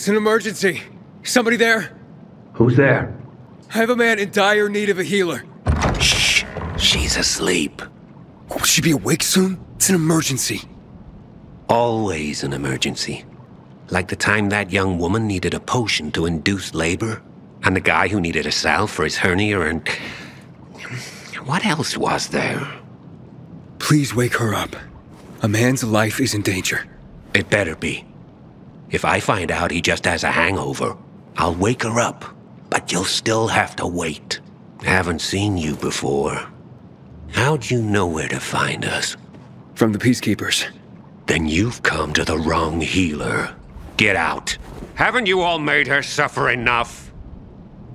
It's an emergency. Somebody there? Who's there? I have a man in dire need of a healer. Shh. She's asleep. Will she be awake soon? It's an emergency. Always an emergency. Like the time that young woman needed a potion to induce labor, and the guy who needed a salve for his hernia, and. What else was there? Please wake her up. A man's life is in danger. It better be. If I find out he just has a hangover, I'll wake her up. But you'll still have to wait. Haven't seen you before. How'd you know where to find us? From the Peacekeepers. Then you've come to the wrong healer. Get out. Haven't you all made her suffer enough?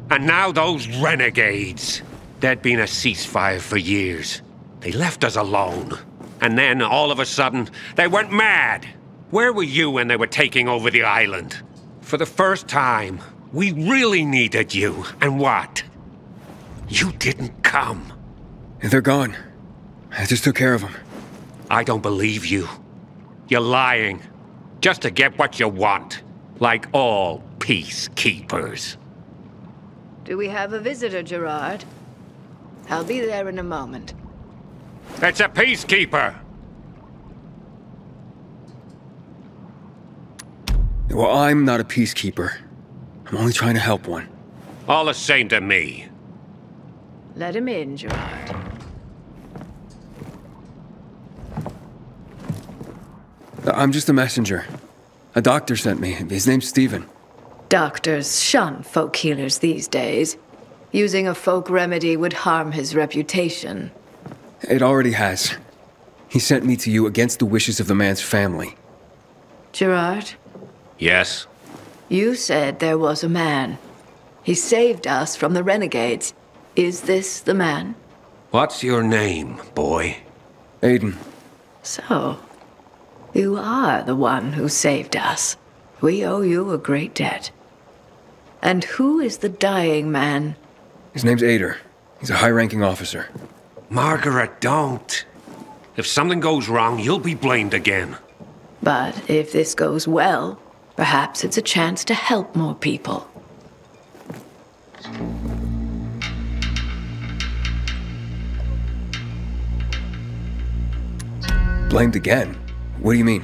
And now those renegades. There'd been a ceasefire for years. They left us alone. And then, all of a sudden, they went mad. Where were you when they were taking over the island? For the first time, we really needed you. And what? You didn't come. They're gone. I just took care of them. I don't believe you. You're lying. Just to get what you want. Like all peacekeepers. Do we have a visitor, Gerard? I'll be there in a moment. It's a peacekeeper! Well, I'm not a peacekeeper. I'm only trying to help one. All the same to me. Let him in, Gerard. I'm just a messenger. A doctor sent me. His name's Stephen. Doctors shun folk healers these days. Using a folk remedy would harm his reputation. It already has. He sent me to you against the wishes of the man's family. Gerard, Yes? you said there was a man. He saved us from the renegades. Is this the man? What's your name, boy? Aiden, So, you are the one who saved us. We owe you a great debt. And who is the dying man? his name's Aitor. He's a high ranking officer. Margaret, don't. If something goes wrong, you'll be blamed again. But if this goes well, perhaps it's a chance to help more people. Blamed again? What do you mean?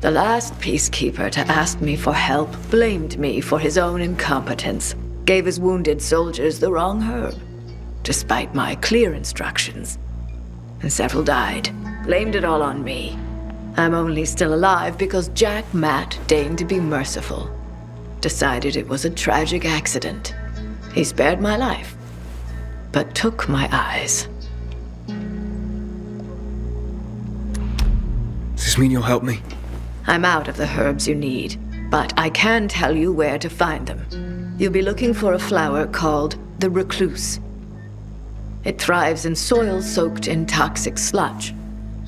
The last peacekeeper to ask me for help blamed me for his own incompetence, gave his wounded soldiers the wrong herb, despite my clear instructions. And several died. Blamed it all on me. I'm only still alive because Jack Matt deigned to be merciful. Decided it was a tragic accident. He spared my life, but took my eyes. Does this mean you'll help me? I'm out of the herbs you need, but I can tell you where to find them. You'll be looking for a flower called the recluse. It thrives in soil soaked in toxic sludge.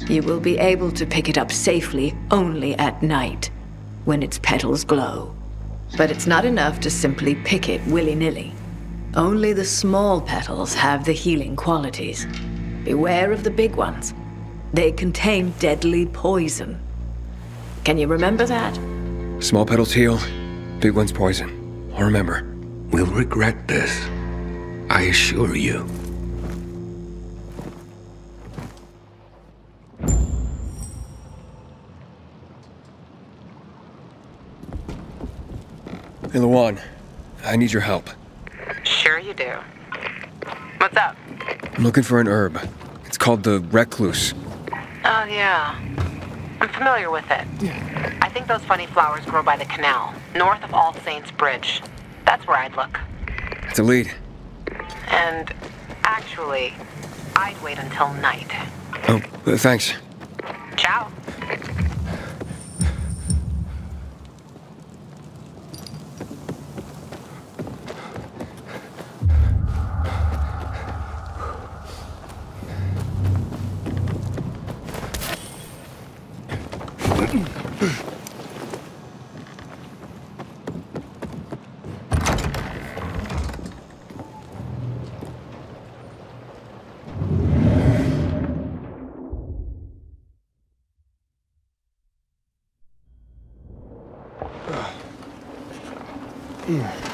You will be able to pick it up safely only at night, when its petals glow. But it's not enough to simply pick it willy nilly. Only the small petals have the healing qualities. Beware of the big ones. They contain deadly poison. Can you remember that? Small petals heal, big ones poison. I'll remember. We'll regret this. I assure you. Hey, Lawan, I need your help. Sure you do. What's up? I'm looking for an herb. It's called the recluse. Oh, yeah. I'm familiar with it. Yeah. I think those funny flowers grow by the canal, north of All Saints Bridge. That's where I'd look. It's a lead. And actually, I'd wait until night. Oh, uh, thanks. Ciao. Yeah.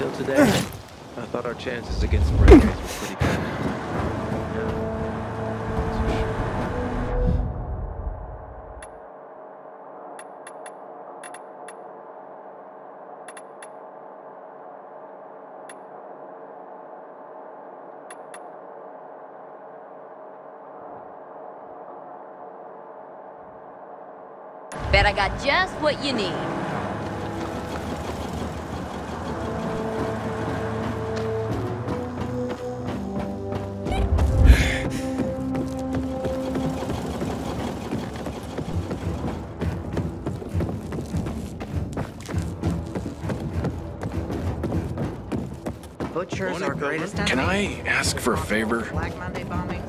Until today, I thought our chances against renegades were pretty good. Bet I got just what you need. Can I ask for a favor? Black Monday bombings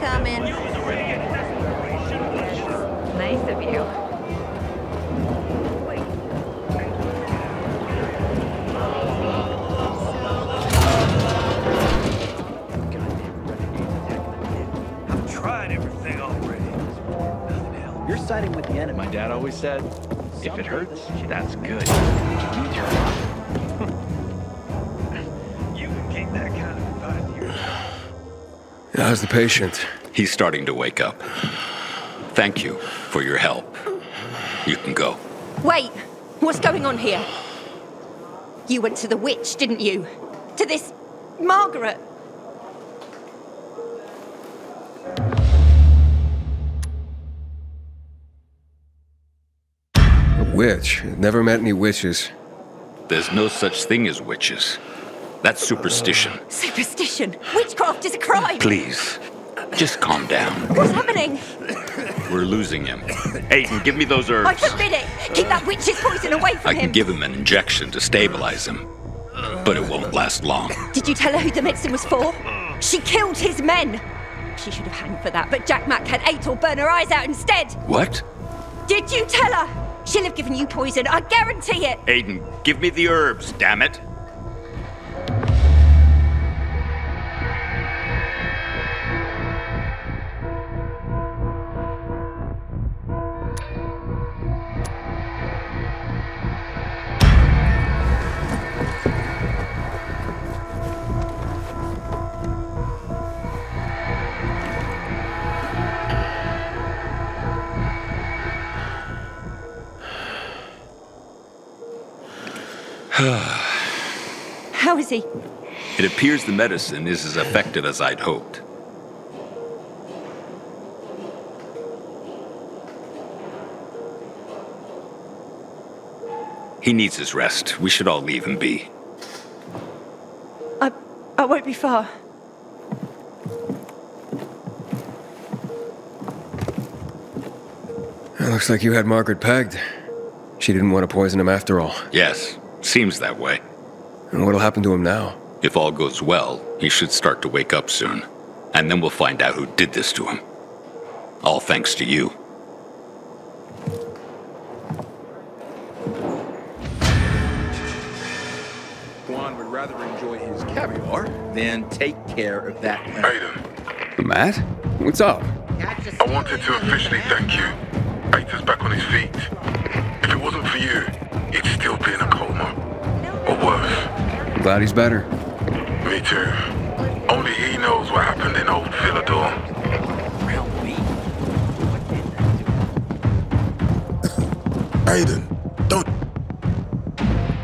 Coming. Nice of you. I've tried everything already. You're siding with the enemy. My dad always said, if it hurts, that's good. How's the patient? He's starting to wake up. Thank you for your help. You can go. Wait, what's going on here? You went to the witch, didn't you? To this Margaret. A witch? Never met any witches. There's no such thing as witches. That's superstition. Superstition. Witchcraft is a crime. Please, just calm down. What's happening? We're losing him. Aiden, give me those herbs. I forbid it. Keep that witch's poison away from I can him. give him an injection to stabilize him, but it won't last long. Did you tell her who the medicine was for? She killed his men. She should have hanged for that, but Jack Matt had Aitor burn her eyes out instead. What? Did you tell her? She'll have given you poison, I guarantee it. Aiden, give me the herbs, damn it. How is he? It appears the medicine is as effective as I'd hoped. He needs his rest. We should all leave him be. I, I won't be far. It looks like you had Margaret pegged. She didn't want to poison him after all. Yes, seems that way. And what'll happen to him now? If all goes well, he should start to wake up soon. And then we'll find out who did this to him. All thanks to you. Juan would rather enjoy his caviar than take care of that. Man. Aiden, Matt? What's up? I wanted to officially thank you. Aitor's back on his feet. Worse. Glad he's better. Me too. Only he knows what happened in old Villedor. Aiden, don't.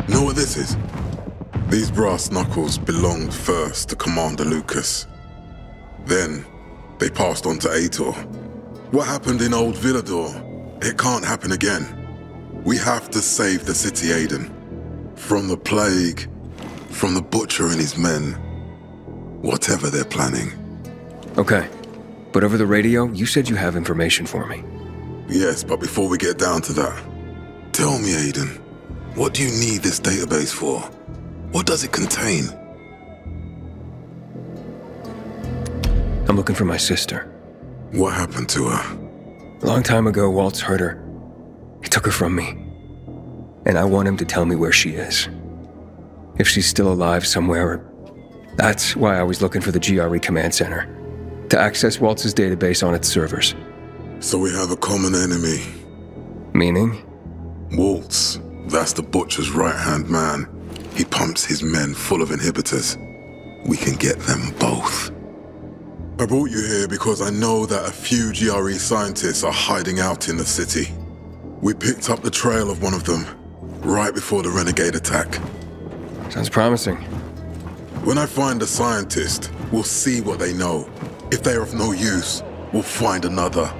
Know what this is? These brass knuckles belonged first to Commander Lucas. Then, they passed on to Aitor. What happened in old Villedor? It can't happen again. We have to save the city, Aiden. From the plague, from the butcher and his men. Whatever they're planning. Okay. But over the radio, you said you have information for me. Yes, but before we get down to that, tell me, Aiden, what do you need this database for? What does it contain? I'm looking for my sister. What happened to her? A long time ago, Waltz hurt her. He took her from me. And I want him to tell me where she is. If she's still alive somewhere. That's why I was looking for the GRE command center. To access Waltz's database on its servers. So we have a common enemy. Meaning? Waltz. That's the butcher's right-hand man. He pumps his men full of inhibitors. We can get them both. I brought you here because I know that a few GRE scientists are hiding out in the city. We picked up the trail of one of them right before the renegade attack. Sounds promising. When I find a scientist, we'll see what they know. If they are of no use, we'll find another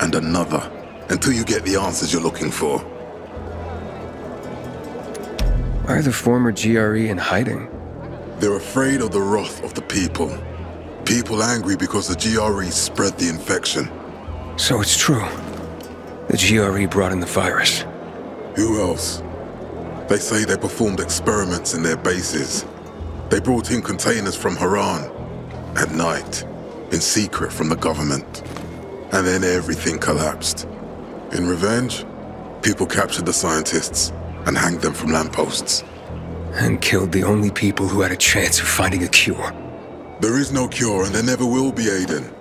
and another until you get the answers you're looking for. Why are the former GRE in hiding? They're afraid of the wrath of the people. People angry because the GRE spread the infection. So it's true. The GRE brought in the virus. Who else? They say they performed experiments in their bases. They brought in containers from Harran at night, in secret from the government. And then everything collapsed. In revenge, people captured the scientists and hanged them from lampposts. And killed the only people who had a chance of finding a cure. There is no cure and there never will be, Aiden.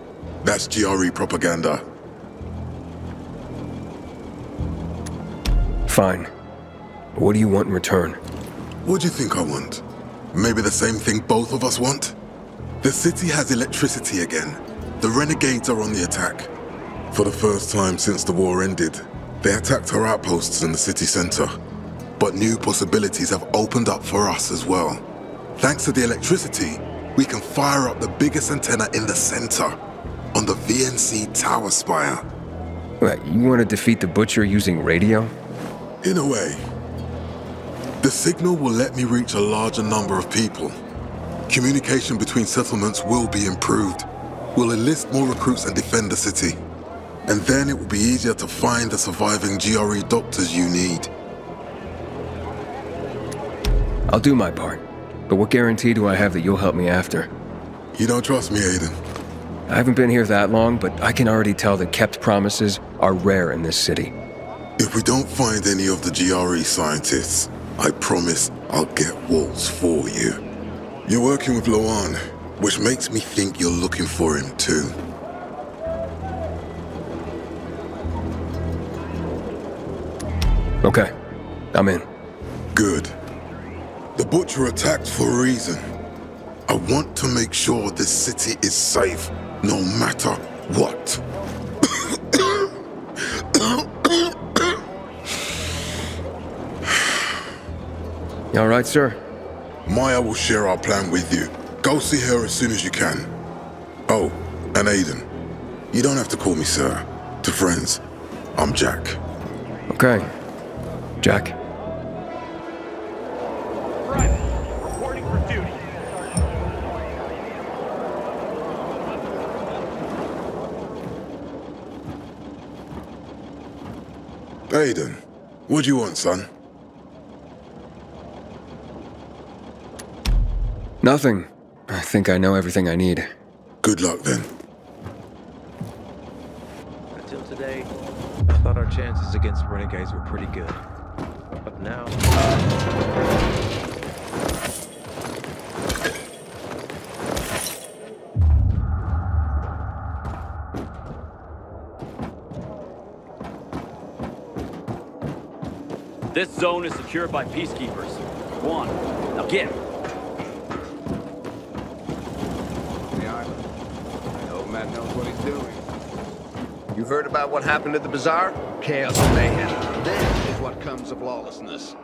That's GRE propaganda. Fine. What do you want in return? What do you think I want? Maybe the same thing both of us want? The city has electricity again. The renegades are on the attack. For the first time since the war ended, they attacked our outposts in the city center. But new possibilities have opened up for us as well. Thanks to the electricity, we can fire up the biggest antenna in the center, on the VNC tower spire. What, you want to defeat the Butcher using radio? In a way. The signal will let me reach a larger number of people. Communication between settlements will be improved. We'll enlist more recruits and defend the city. And then it will be easier to find the surviving GRE doctors you need. I'll do my part. But what guarantee do I have that you'll help me after? You don't trust me, Aiden? I haven't been here that long, but I can already tell that kept promises are rare in this city. If we don't find any of the GRE scientists, I promise I'll get Waltz for you. You're working with Lawan, which makes me think you're looking for him too. Okay, I'm in. Good. The Butcher attacked for a reason. I want to make sure this city is safe, no matter what. You all right, sir? Maya will share our plan with you. Go see her as soon as you can. Oh, and Aiden. You don't have to call me sir. To friends, I'm Jack. Okay. Jack. Private, reporting for duty. Aiden, what do you want, son? Nothing. I think I know everything I need. Good luck then. Until today, I thought our chances against renegades were pretty good. But now... This zone is secured by peacekeepers. One. Now get. The island. I know Matt knows what he's doing. You heard about what happened at the bazaar? Chaos and mayhem. This is what comes of lawlessness.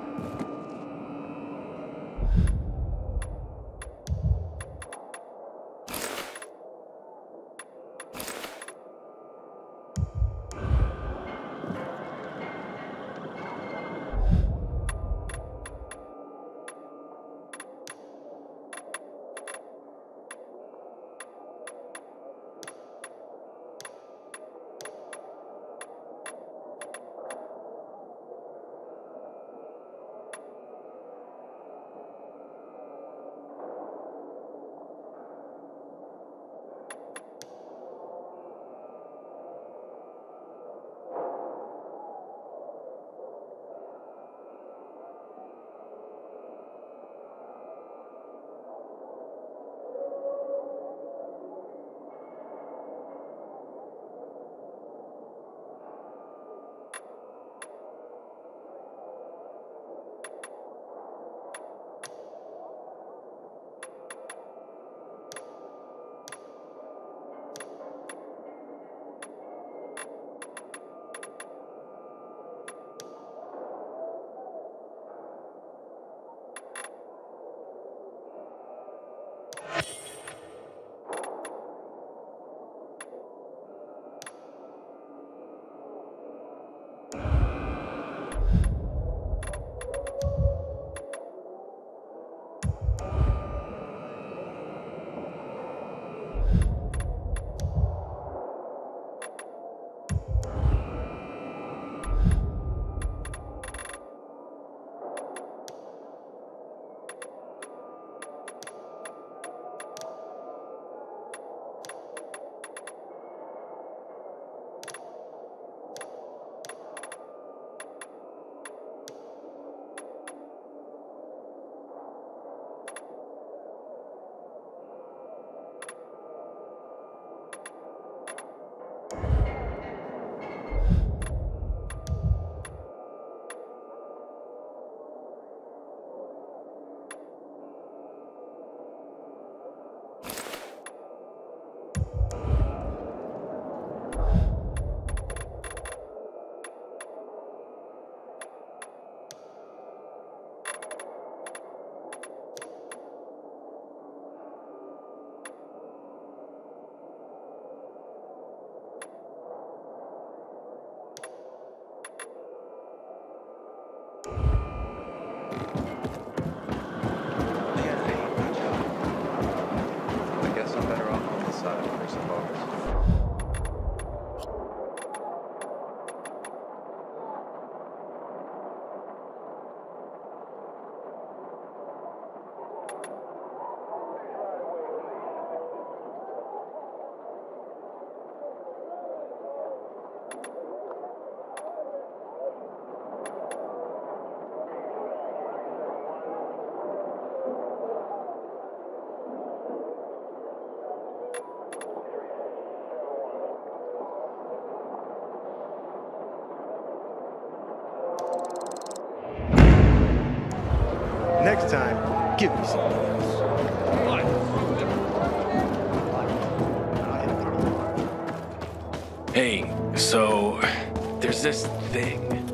Next time, give me some. else. Hey, so there's this thing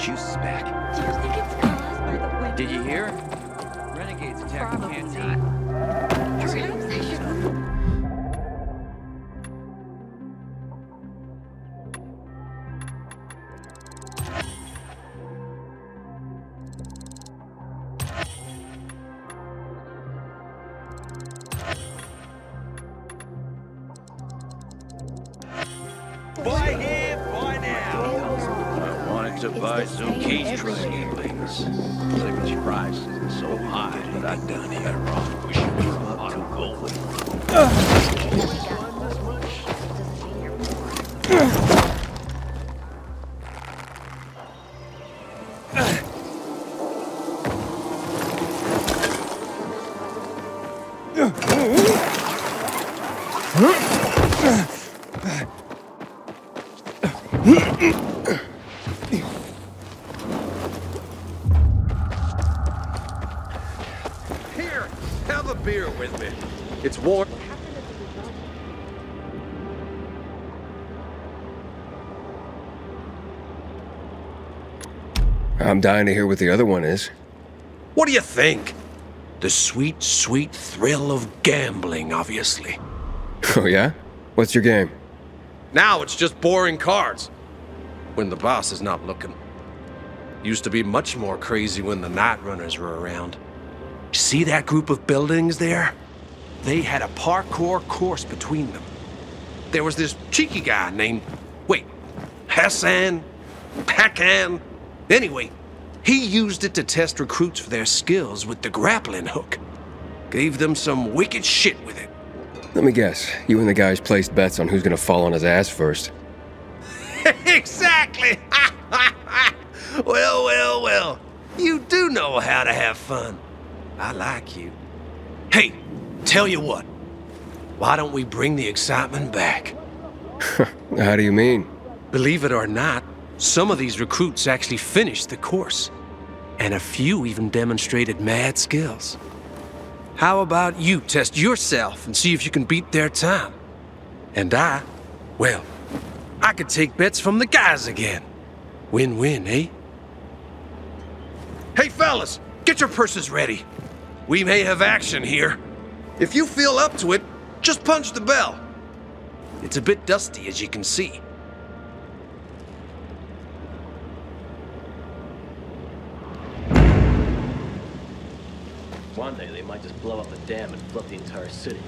juices back. Do you think it's caused by the wind? Did you hear? I'm dying to hear what the other one is. What do you think? The sweet, sweet thrill of gambling, obviously. Oh, yeah? What's your game? Now it's just boring cards. When the boss is not looking. Used to be much more crazy when the night runners were around. See that group of buildings there? They had a parkour course between them. There was this cheeky guy named, wait, Hassan? Pakan? Anyway, he used it to test recruits for their skills with the grappling hook. Gave them some wicked shit with it. Let me guess. You and the guys placed bets on who's gonna fall on his ass first. exactly! well, well, well. You do know how to have fun. I like you. Hey, tell you what. Why don't we bring the excitement back? How do you mean? Believe it or not, some of these recruits actually finished the course. And a few even demonstrated mad skills. How about you test yourself and see if you can beat their time? And I, well, I could take bets from the guys again. Win-win, eh? Hey, fellas, get your purses ready. We may have action here. If you feel up to it, just punch the bell. It's a bit dusty, as you can see. One day they might just blow up the dam and flood the entire city.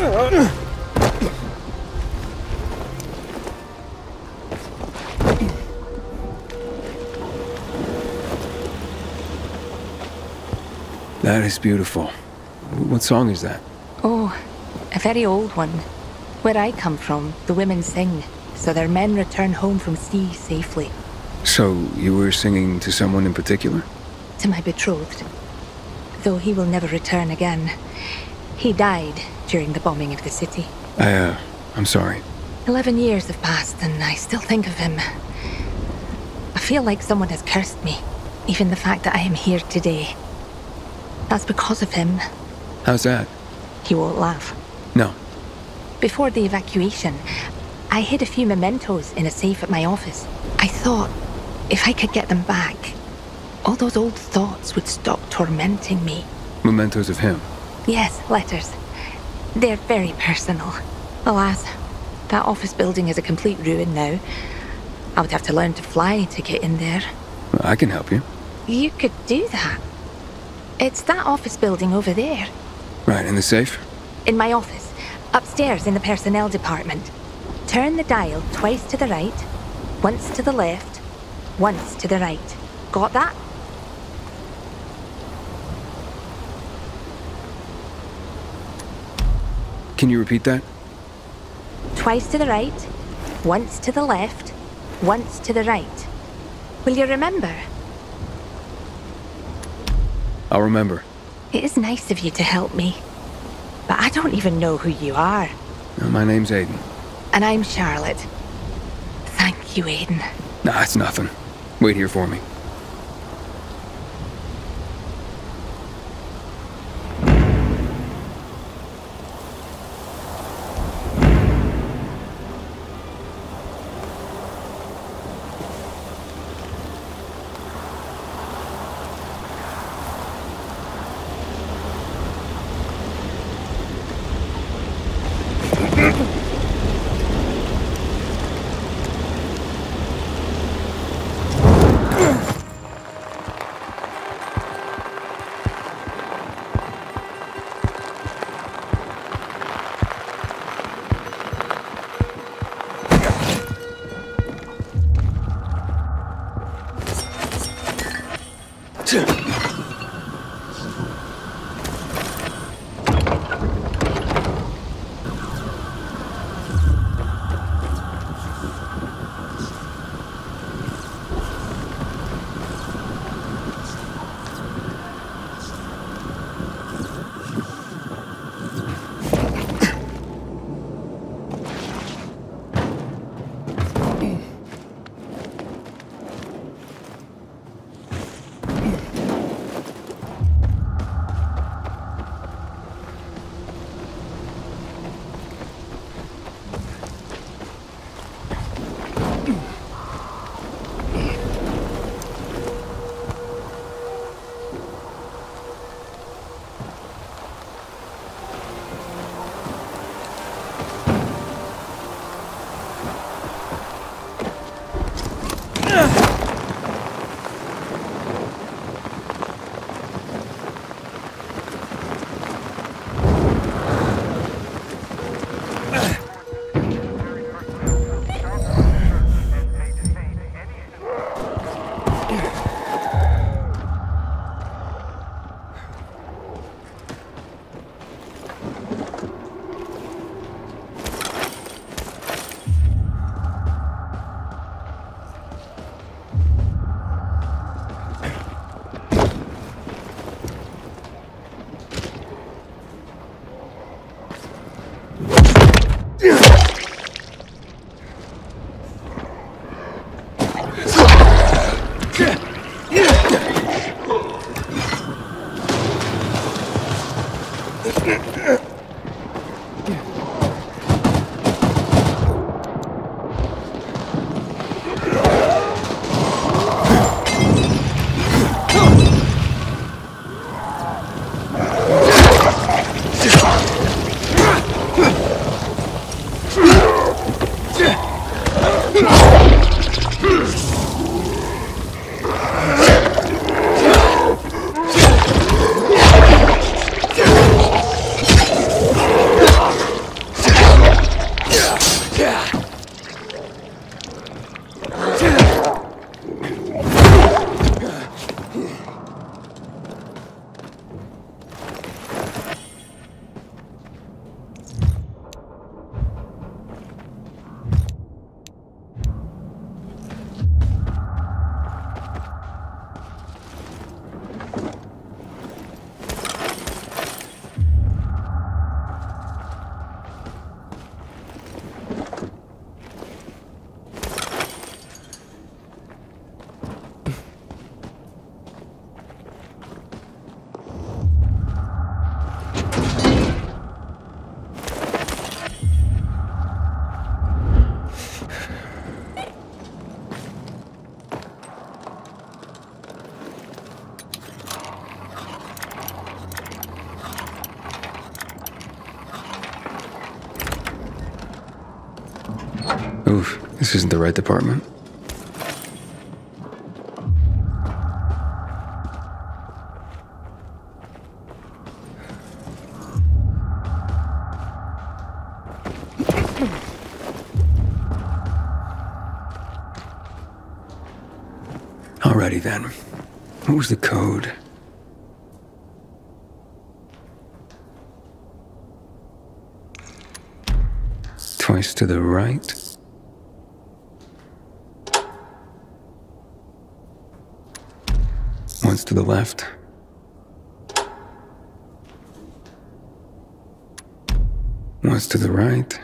That is beautiful. What song is that? Oh, a very old one. Where I come from, the women sing, so their men return home from sea safely. So, you were singing to someone in particular? To my betrothed. Though he will never return again. He died during the bombing of the city. I, uh, I'm sorry. Eleven years have passed, and I still think of him. I feel like someone has cursed me. Even the fact that I am here today. That's because of him. How's that? He won't laugh. No. Before the evacuation, I hid a few mementos in a safe at my office. I thought if I could get them back, all those old thoughts would stop tormenting me. Mementos of him. Yes, letters. They're very personal. Alas, that office building is a complete ruin now. I would have to learn to fly to get in there. I can help you. You could do that. It's that office building over there. Right, in the safe? In my office. Upstairs in the personnel department. Turn the dial twice to the right, once to the left, once to the right. Got that? Can you repeat that? Twice to the right, once to the left, once to the right. Will you remember? I'll remember. It is nice of you to help me. But I don't even know who you are. My name's Aiden. And I'm Charlotte. Thank you, Aiden. Nah, it's nothing. Wait here for me. This isn't the right department. Alrighty then. What was the code? Twice to the right. Once to the left. Once to the right.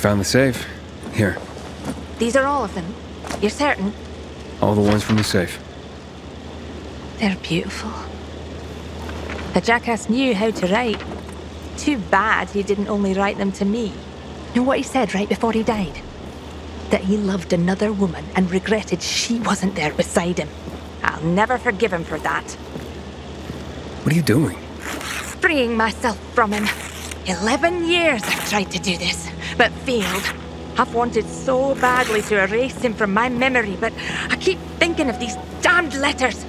Found the safe. Here, These are all of them. You're certain? all the ones from the safe. They're beautiful. The jackass knew how to write. Too bad he didn't only write them to me. Know what he said right before he died? That he loved another woman and regretted she wasn't there beside him. I'll never forgive him for that. What are you doing? Freeing myself from him. Eleven years I've tried to do this, but failed. I've wanted so badly to erase him from my memory, but I keep thinking of these damned letters.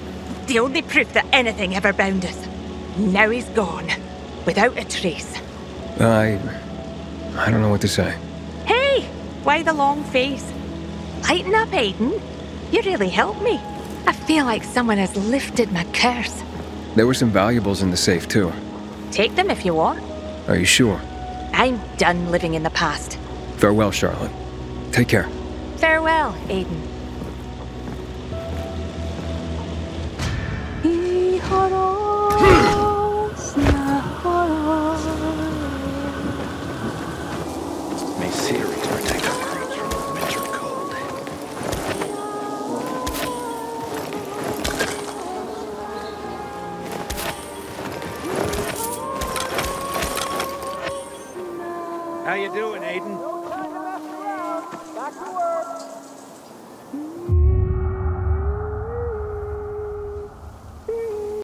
The only proof that anything ever bound us. Now he's gone, without a trace. I. I don't know what to say. Hey! Why the long face? Lighten up, Aiden. You really helped me. I feel like someone has lifted my curse. There were some valuables in the safe, too. Take them if you want. Are you sure? I'm done living in the past. Farewell, Charlotte. Take care. Farewell, Aiden. May